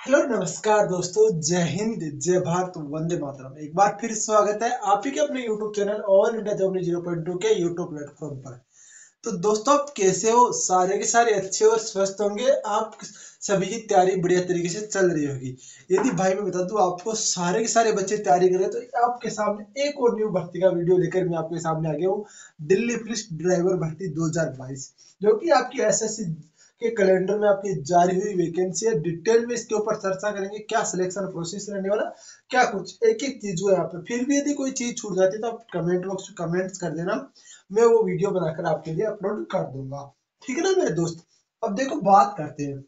Hello, नमस्कार दोस्तों, जय हिंद, जय भारत, वंदे मातरम। एक बार फिर स्वागत है आप ही के अपने YouTube channel all India Germany zero point two के यूट्यूब प्लेटफॉर्म पर। तो दोस्तों, आप कैसे हो? सारे के सारे अच्छे और स्वस्थ होंगे। आप सभी की तैयारी बढ़िया तरीके से चल रही होगी। यदि भाई मैं बता दूँ, आपको सारे के सारे बच्चे तैयारी कर रहे हैं तो आपके सामने एक और न्यू भर्ती का वीडियो लेकर मैं आपके सामने आ गया हूँ। दिल्ली पुलिस ड्राइवर भर्ती 2022 जो कि आपकी एसएससी के कैलेंडर में आपकी जारी हुई वैकेंसी है। डिटेल में इसके ऊपर चर्चा करेंगे क्या सिलेक्शन प्रोसेस रहने वाला, क्या कुछ एक एक चीज़ है यहाँ पे। फिर भी यदि कोई चीज़ छूट जाती है तो आप कमेंट बॉक्स में कमेंट्स कर देना। मैं वो वीडियो बनाकर आपके लिए अपलोड कर दूँगा। ठीक है ना मेरे दोस्त? अब देखो, बात करते हैं।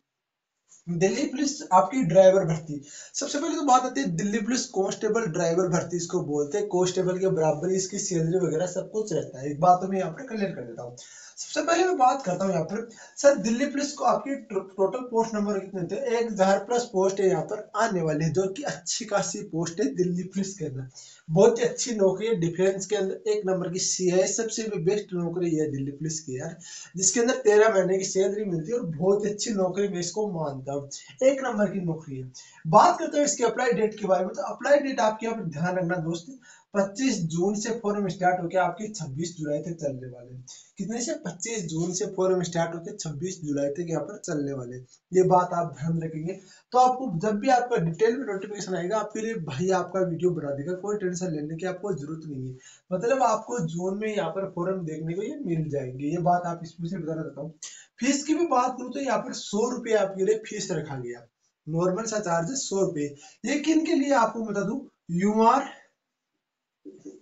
दिल्ली पुलिस आपकी ड्राइवर भर्ती। सबसे पहले तो बात आती है, दिल्ली पुलिस कांस्टेबल ड्राइवर भर्ती इसको बोलते हैं। कांस्टेबल के बराबर, इसकी सैलरी वगैरह सब कुछ रहता है। एक बात तो मैं यहाँ पे क्लियर कर देता हूँ। सबसे पहले मैं बात करता हूँ यहाँ पर। सर, दिल्ली पुलिस को आपकी टोटल पोस्ट नंबर कितने थे एक हज़ार प्लस पोस्ट है यहाँ पर आने वाले, जो कि अच्छी खासी पोस्ट है दिल्ली पुलिस के अंदर। बहुत ही अच्छी नौकरी है डिफेंस के अंदर। एक नंबर की सी है, सबसे भी बेस्ट नौकरी है दिल्ली पुलिस की यार। जिसके अंदर तेरह महीने की सैलरी मिलती है और बहुत अच्छी नौकरी मैं इसको मानता हूँ। एक नंबर की नौकरी है। बात करते हैं इसके अप्लाई डेट के बारे में। तो अप्लाई डेट आपके यहाँ पर ध्यान रखना दोस्त। 25 जून से फॉर्म स्टार्ट होकर आपके 26 जुलाई तक चलने वाले कितने से? 25 जून से फॉर्म स्टार्ट होकर 26 जुलाई तक यहाँ पर चलने वाले ये बात आप ध्यान रखेंगे। तो आपको जब भी आपका डिटेल में नोटिफिकेशन आएगा, आपके लिए भाई आपका वीडियो बना देगा। कोई टेंशन लेने की आपको ज़रूरत नहीं है। मतलब आपको जून में यहाँ पर फॉर्म देखने को ये मिल जाएँगे। ये बात आप इसमें से बताना चाहता हूँ। फ़ीस की भी बात करूँ तो यहाँ पर सौ रुपये आपके लिए फ़ीस रखा गया। नॉर्मल सा चार्ज है सौ रुपये। ये किन के लिए आपको बता दू? यू आर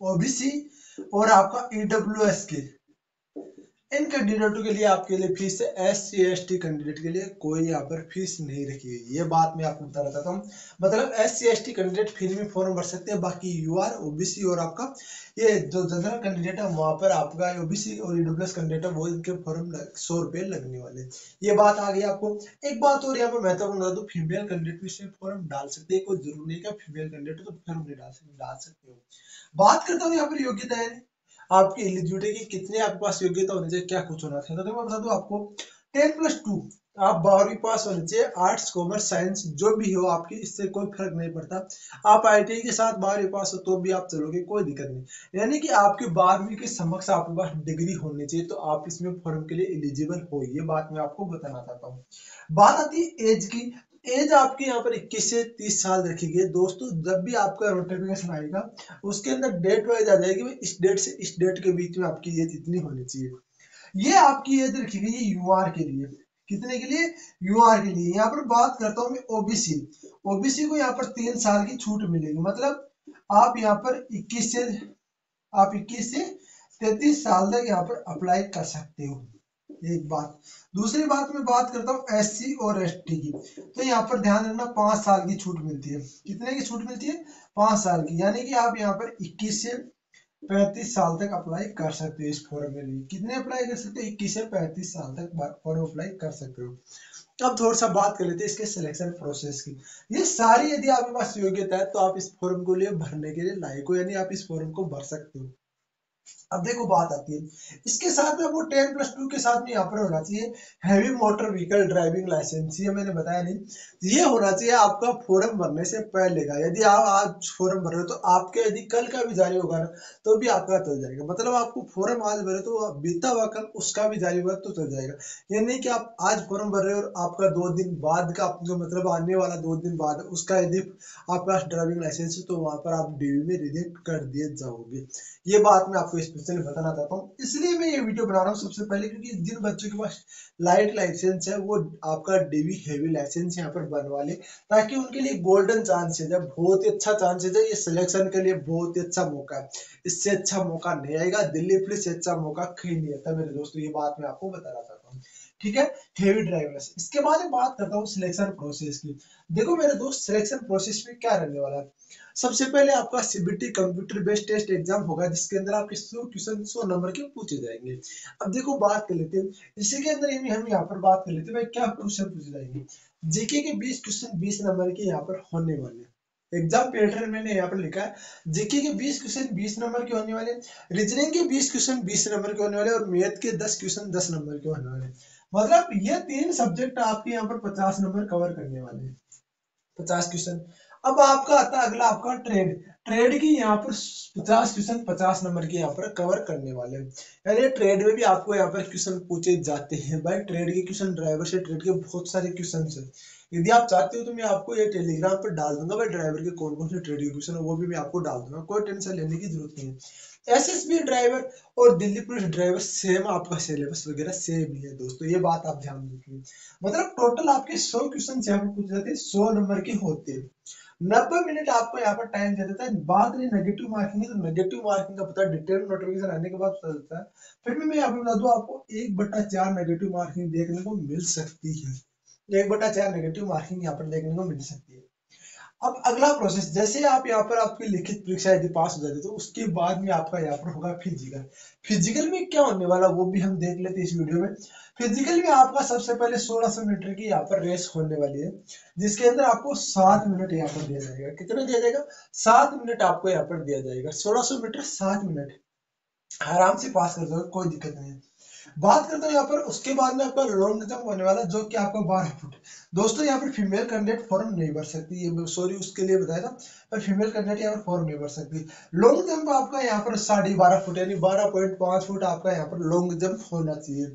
ओबीसी और आपका ईडब्ल्यू एस के। इन कैंडिडेटों के लिए आपके लिए fees S C S T candidate के लिए कोई यहाँ पर फ़ीस नहीं रखी गई ये बात मैं आपको बता रहा था मतलब S C S T candidate free में फॉर्म भर सकते हैं, बाकी यू आर ओबीसी और आपका ये जो जनरल कैंडिडेट है, वहाँ पर आपका ओबीसी और ईडब्ल्यूएस कैंडिडेट है, वो इनके फॉर्म सौ रुपए लगने वाले ये बात आ गई आपको। एक बात और यहाँ पर महत्वपूर्ण बता दू फीमेल कैंडिडेट भी इसमें फॉर्म डाल सकते हैं, कोई ज़रूरी नहीं का फीमेल कैंडिडेट तो फॉर्म नहीं डाल सकते डाल सकते हो। बात करता हूँ यहाँ पर योग्यता है आपकी एलिजिबिलिटी की कितने आपके पास योग्यता होनी चाहिए, क्या कुछ होना चाहिए? तो मैं बता दूँ आपको, टेन प्लस टू आप बारहवीं पास होने चाहिए आर्ट्स कॉमर्स साइंस जो भी हो आपकी, इससे कोई फ़र्क नहीं पड़ता। आप आईटीआई के साथ बारहवीं पास हो तो भी आप चलोगे, कोई दिक्कत नहीं। यानी कि आपकी बारहवीं के समक्ष आपके पास डिग्री होनी चाहिए तो आप इसमें फॉर्म के लिए एलिजिबल हो ये बात मैं आपको बताना चाहता हूँ। बात आती है एज की एज आपके यहाँ पर 21 से 30 साल रखी गई दोस्तों, जब भी आपका नोटिफिकेशन आएगा, उसके अंदर डेट वाइज आ जाएगी इस डेट से इस डेट के बीच में आपकी एज इतनी होनी चाहिए। ये आपकी एज रखी गई है यूआर के लिए। कितने के लिए? यूआर के लिए। यहाँ पर बात करता हूँ मैं ओबीसी ओबीसी को यहाँ पर तीन साल की छूट मिलेगी। मतलब आप यहाँ पर 21 से, आप 21 से 33 साल तक यहाँ पर अप्लाई कर सकते हो। एक बात। दूसरी बात में बात करता हूँ एस सी और एस टी की। तो यहाँ पर ध्यान रखना, पाँच साल की छूट मिलती है। कितने की छूट मिलती है? पाँच साल की। यानी कि आप यहाँ पर इक्कीस से पैंतीस साल तक अप्लाई कर सकते हो इस फॉर्म के लिए। कितने अप्लाई कर सकते हो? इक्कीस से पैंतीस साल तक फॉर्म अप्लाई कर सकते हो। अब थोड़ा सा बात कर लेते हैं इसके सिलेक्शन प्रोसेस की। ये सारी यदि आपके पास योग्यता है तो आप इस फॉर्म को लिए भरने के लिए लायक हो, यानी आप इस फॉर्म को भर सकते हो। अब देखो बात आती है। इसके साथ में वो टेन प्लस टू के साथ में यहाँ पर होना चाहिए। Heavy motor vehicle driving licence ये मैंने बताया नहीं। ये होना चाहिए आपका फॉर्म भरने से पहले का। यदि आप आज फॉर्म भर रहे हो तो आपके यदि कल का भी जारी होगा ना तो भी आपका चल जाएगा। मतलब आपको फॉर्म आज भरे तो बीता हुआ कल, उसका भी जारी होगा तो चल जाएगा। ये नहीं कि आप आज फॉर्म भर रहे हो और आपका दो दिन बाद का जो मतलब आने वाला दो दिन बाद, उसका यदि आपके पास ड्राइविंग लाइसेंस है तो वहाँ पर आप डीवी में रिजेक्ट कर दिए जाओगे। ये बात मैं आपको स्पेशली बताना चाहता हूँ। इसलिए मैं ये वीडियो बना रहा हूँ सबसे पहले क्योंकि जिन बच्चों के पास लाइट लाइसेंस है, वो आपका डेवी हैवी लाइसेंस यहाँ पर बनवा ले, ताकि उनके लिए गोल्डन चांसेज है, बहुत ही अच्छा चांसेज है ये सिलेक्शन के लिए बहुत ही अच्छा मौका है। इससे अच्छा मौका नहीं आएगा, दिल्ली पुलिस से अच्छा मौका कहीं नहीं आता। मेरे दोस्तों, ये बात मैं आपको बताना चाहता हूँ। ठीक है? हेवी ड्राइवर्स इसके बाद में बात करता हूँ सिलेक्शन प्रोसेस की। देखो मेरे दोस्त सिलेक्शन प्रोसेस में क्या रहने वाला है? सबसे पहले आपका CBT computer based test exam होगा, जिसके अंदर आपके सौ क्वेश्चन सौ नंबर के पूछे जाएँगे। अब देखो बात कर लेते हैं। इसी के अंदर हम यहाँ पर बात कर लेते हैं, भाई क्या क्वेश्चन पूछे जाएँगे? जीके के बीस क्वेश्चन बीस नंबर के यहाँ पर होने वाले एग्ज़ाम पैटर्न मैंने यहाँ पर लिखा है जीके के 20 क्वेश्चन 20 नंबर के होने वाले, रीजनिंग के 20 क्वेश्चन 20 नंबर के होने वाले और मैथ के 10 क्वेश्चन 10 नंबर के होने वाले। मतलब ये तीन सब्जेक्ट आपके यहाँ पर 50 नंबर कवर करने वाले हैं। पचास क्वेश्चन। अब आपका आता अगला, आपका ट्रेड ट्रेड की यहाँ पर पचास क्वेश्चन पचास नंबर के यहाँ पर कवर करने वाले यानी ट्रेड में भी आपको यहाँ पर क्वेश्चन पूछे जाते हैं। भाई ट्रेड के क्वेश्चन ड्राइवर से ट्रेड के बहुत सारे क्वेश्चन है। यदि आप चाहते हो तो मैं आपको ये टेलीग्राम पर डाल दूँगा भाई ड्राइवर के कौन कौन से ट्रेड क्वेश्चन है, वो भी मैं आपको डाल दूँगा। कोई टेंशन लेने की ज़रूरत नहीं है। एसएसबी ड्राइवर और दिल्ली पुलिस ड्राइवर सेम आपका सिलेबस वगैरह सेम ही है दोस्तों, ये बात आप ध्यान रखिए। मतलब टोटल आपके सौ क्वेश्चन यहाँ पर पूछे जाते सौ नंबर के होते हैं। नब्बे मिनट आपको यहाँ पर टाइम दे देता है बात रही नेगेटिव मार्किंग तो नेगेटिव मार्किंग का पता डिटेल नोटिफिकेशन आने के बाद पता चलता है। फिर भी मैं यहाँ पे बता दूँ, आपको एक बटा चार नेगेटिव मार्किंग देखने को मिल सकती है। एक बटा चार नेगेटिव मार्किंग यहाँ पर देखने को मिल सकती है। अब अगला प्रोसेस जैसे आप यहाँ पर आपकी लिखित परीक्षा यदि पास हो जाती है तो उसके बाद में आपका यहाँ पर होगा फ़िज़िकल फ़िज़िकल में क्या होने वाला वो भी हम देख लेते हैं इस वीडियो में। फ़िज़िकल में आपका सबसे पहले सोलह सौ मीटर की यहाँ पर रेस होने वाली है, जिसके अंदर आपको सात मिनट यहाँ पर दिया जाएगा। कितना दिया जाएगा? सात मिनट आपको यहाँ पर दिया जाएगा। सोलह मीटर सात मिनट आराम से पास कर दोगे कोई दिक्कत नहीं है। बात करते हैं यहाँ पर, उसके बाद में आपका जंप होने वाला जो कि आपका बारह फुट दोस्तों, यहाँ पर फीमेल कैंडिडेट फॉर्म नहीं भर सकती सॉरी उसके लिए बताया था, पर फीमेल कैंडिडेट यहाँ पर फॉर्म नहीं भर सकती। लॉन्ग जंप आपका यहाँ पर साढ़े बारह फुट यानी बारह पॉइंट पाँच फुट आपका यहाँ पर लॉन्ग जंप होना चाहिए।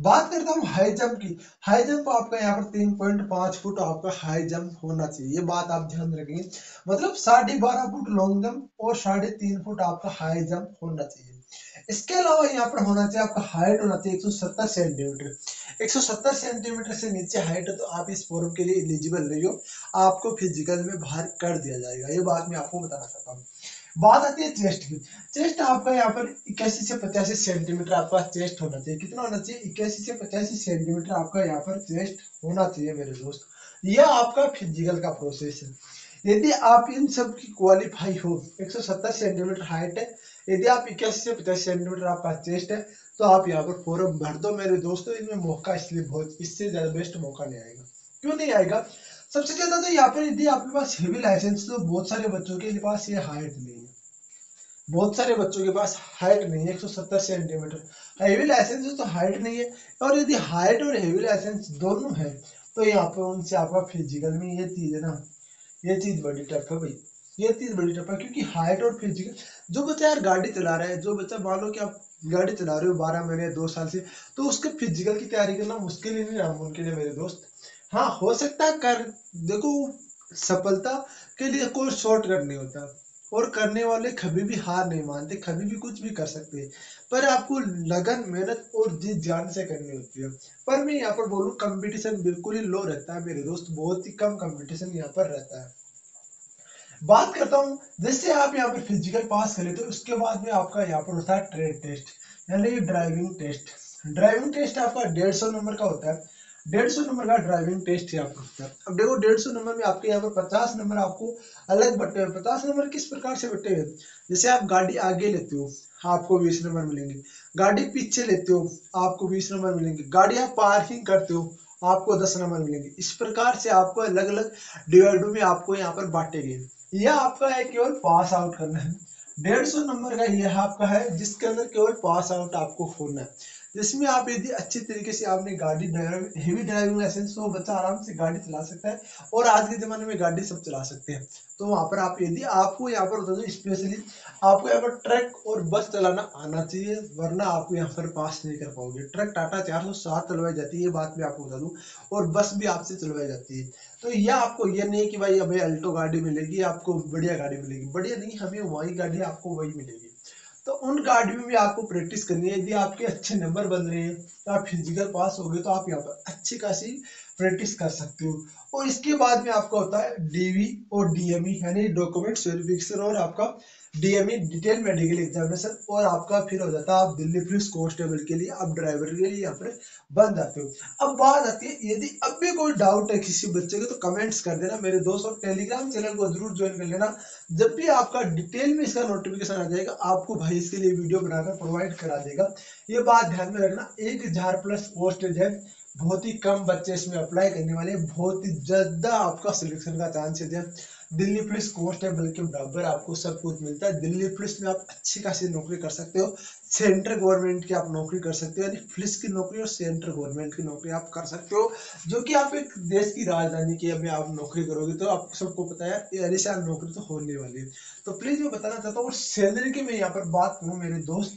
बात करता हूँ हाई जंप की। हाई जंप आपका यहाँ पर तीन पॉइंट पाँच फुट आपका हाई जंप होना चाहिए, ये बात आप ध्यान रखेंगे। मतलब साढ़े बारह फुट लॉन्ग जंप और साढ़े तीन फुट आपका हाई जंप होना चाहिए। इसके अलावा यहाँ पर होना चाहिए आपका हाइट होना चाहिए 170 सेंटीमीटर 170 सेंटीमीटर से नीचे हाइट है तो आप इस फॉर्म के लिए एलिजिबल नहीं हो। आपको फ़िज़िकल में बाहर कर दिया जाएगा। ये बात मैं आपको बताना चाहता हूँ। बात आती है चेस्ट की। चेस्ट आपका यहाँ पर इक्यासी से पचासी सेंटीमीटर आपका चेस्ट होना चाहिए। कितना होना चाहिए? इक्यासी से पचासी सेंटीमीटर आपका यहाँ पर चेस्ट होना चाहिए मेरे दोस्त। यह आपका फ़िज़िकल का प्रोसेस है। यदि आप इन सब की क्वालिफाई हो 170 सेंटीमीटर हाइट है यदि आप इक्यासी से पचास सेंटीमीटर आपका चेस्ट है तो आप यहाँ पर फॉर्म भर दो मेरे दोस्तों, इनमें मौका इसलिए बहुत, इससे ज़्यादा बेस्ट मौका नहीं आएगा। क्यों नहीं आएगा? सबसे ज़्यादा तो यहाँ पर यदि आपके पास हेवी लाइसेंस तो बहुत सारे बच्चों के पास ये हाइट नहीं है। बहुत सारे बच्चों के पास हाइट नहीं है 170 सेंटीमीटर। हेवी लाइसेंस तो हाइट नहीं है, और यदि हाइट और हेवी लाइसेंस दोनों है तो यहाँ पर उनसे आपका फ़िज़िकल में ये चीज़ है ना, ये चीज़ बड़ी टफ है भाई। ये चीज़ बड़ी टफ है क्योंकि हाइट और फ़िज़िकल जो बच्चा यार गाड़ी चला रहा है, जो बच्चा मान लो कि आप गाड़ी चला रहे हो बारह महीने, दो साल से तो उसके फ़िज़िकल की तैयारी करना मुश्किल ही नहीं उनके लिए मेरे दोस्त। हाँ हो सकता है कर, देखो, सफलता के लिए कोई शॉर्टकट नहीं होता, और करने वाले कभी भी हार नहीं मानते, कभी भी कुछ भी कर सकते हैं, पर आपको लगन, मेहनत और जीत जान से करनी होती है। पर मैं यहाँ पर बोलूँ कंपटीशन बिल्कुल ही लो रहता है, मेरे दोस्त, बहुत ही कम कंपटीशन यहाँ पर रहता है। बात करता हूँ, जैसे आप यहाँ पर फ़िज़िकल पास कर लेते तो उसके बाद में आपका यहाँ पर होता है ट्रेड टेस्ट यानी ड्राइविंग टेस्ट ड्राइविंग टेस्ट आपका डेढ़ सौ नंबर का होता है। डेढ़ सौ नंबर का ड्राइविंग टेस्ट यहाँ पर होता है। अब देखो, डेढ़ सौ नंबर में आपके यहाँ पर पचास नंबर आपको अलग बटे हुए पचास नंबर किस प्रकार से बटे हुए जैसे आप गाड़ी आगे लेते हो, आपको बीस नंबर मिलेंगे। गाड़ी पीछे लेते हो, आपको बीस नंबर मिलेंगे। गाड़ी आप पार्किंग करते हो, आपको दस नंबर मिलेंगे। इस प्रकार से आपको अलग अलग डिवाइडो में आपको यहाँ पर बांटे गए यह आपका है केवल पास आउट करना है। डेढ़ सौ नंबर का यह आपका है, जिसके अंदर केवल पास आउट आपको होना है। जिसमें आप यदि अच्छी तरीके से आपने गाड़ी हेवी ड्राइविंग लाइसेंस तो बच्चा आराम से गाड़ी चला सकता है और आज के ज़माने में गाड़ी सब चला सकते हैं। तो वहाँ पर आप, यदि आपको यहाँ पर बता दो स्पेशली आपको यहाँ पर ट्रक और बस चलाना आना चाहिए, वरना आपको यहाँ पर पास नहीं कर पाओगे। ट्रक टाटा चार सौ सात चलवाई जाती है, ये बात मैं आपको बता दूँ, और बस भी आपसे चलवाई जाती है। तो यह आपको यह नहीं है कि भाई हमें अल्टो गाड़ी मिलेगी, आपको बढ़िया गाड़ी मिलेगी। बढ़िया नहीं, हमें वही गाड़ी आपको वही मिलेगी। तो उन गाड़ियों में आपको प्रैक्टिस करनी है। यदि आपके अच्छे नंबर बन रहे हैं तो आप फ़िज़िकल पास हो गए तो आप यहाँ पर अच्छी खासी प्रैक्टिस कर सकते हो। और इसके बाद में आपका होता है डीवी और डीएमई यानी डॉक्यूमेंट वेरिफिकेशन और आपका डीएमई डिटेल मेडिकल एग्जामिनेशन और आपका फिर हो जाता है आप दिल्ली पुलिस कांस्टेबल के लिए, आप ड्राइवर के लिए यहाँ पर बन जाते हो। अब बात आती है, यदि अब भी कोई डाउट है किसी बच्चे को तो कमेंट्स कर देना मेरे दोस्त और टेलीग्राम चैनल को ज़रूर ज्वाइन कर लेना। जब भी आपका डिटेल में इसका नोटिफिकेशन आ जाएगा, आपको भाई इसके लिए वीडियो बनाकर प्रोवाइड करा देगा। ये बात ध्यान में रखना, एक हज़ार प्लस पोस्टेज है, बहुत ही कम बच्चे इसमें अप्लाई करने वाले बहुत ही ज़्यादा आपका सिलेक्शन का चांस है। दिल्ली पुलिस कांस्टेबल के बराबर आपको सब कुछ मिलता है। दिल्ली पुलिस में आप अच्छी खासी नौकरी कर सकते हो। सेंट्रल गवर्नमेंट की आप नौकरी कर सकते हो, यानी पुलिस की नौकरी और सेंट्रल गवर्नमेंट की नौकरी आप कर सकते हो, जो कि आप एक देश की राजधानी की में आप नौकरी करोगे तो आपको सबको पता है, ये नौकरी तो होने वाली है। तो प्लीज़ मैं बताना चाहता हूँ सैलरी की मैं यहाँ पर बात करूँ, मेरे दोस्त।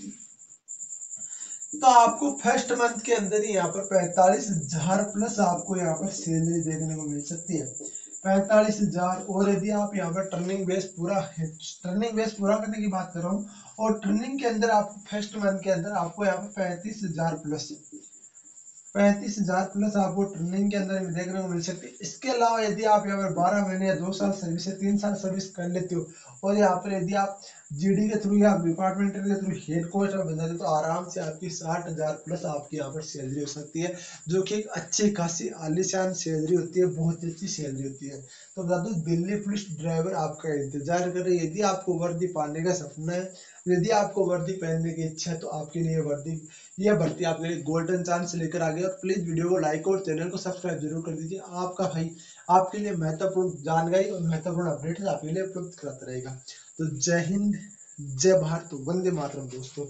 तो आपको फ़र्स्ट मंथ के अंदर ही यहाँ पर पैंतालीस हज़ार प्लस आपको यहाँ पर सैलरी देखने को मिल सकती है। पैंतालीस हज़ार, और यदि आप यहाँ पर टर्निंग बेस पूरा है टर्निंग बेस पूरा करने की बात कर रहा हूँ, और टर्निंग के अंदर आपको फ़र्स्ट मंथ के अंदर आपको यहाँ पर पैंतीस हज़ार प्लस पैंतीस हज़ार प्लस आपको ट्रेनिंग के अंदर देखने को मिल सकती है। इसके अलावा यदि आप यहाँ पर बारह महीने या दो साल सर्विस या तीन साल सर्विस कर लेते हो, और यहाँ पर यदि आप जीडी के थ्रू या डिपार्टमेंट के थ्रू हेड कोच बन जाते तो आराम से आपकी साठ हज़ार प्लस आपकी यहाँ पर सैलरी हो सकती है, जो कि एक अच्छी खासी आलिशान सैलरी होती है, बहुत ही अच्छी सैलरी होती है। तो बता दिल्ली पुलिस ड्राइवर आपका इंतज़ार कर रहे यदि आपको वर्दी पाने का सपना है यदि आपको वर्दी पहनने की इच्छा है तो आपके लिए वर्दी यह भर्ती आपके लिए गोल्डन चांस लेकर आ गया और प्लीज़ वीडियो को लाइक और चैनल को सब्सक्राइब ज़रूर कर दीजिए। आपका भाई, आपके लिए महत्वपूर्ण जानकारी और महत्वपूर्ण अपडेट आपके लिए उपलब्ध कराता रहेगा। तो जय हिंद, जय भारत, वंदे मातरम दोस्तों।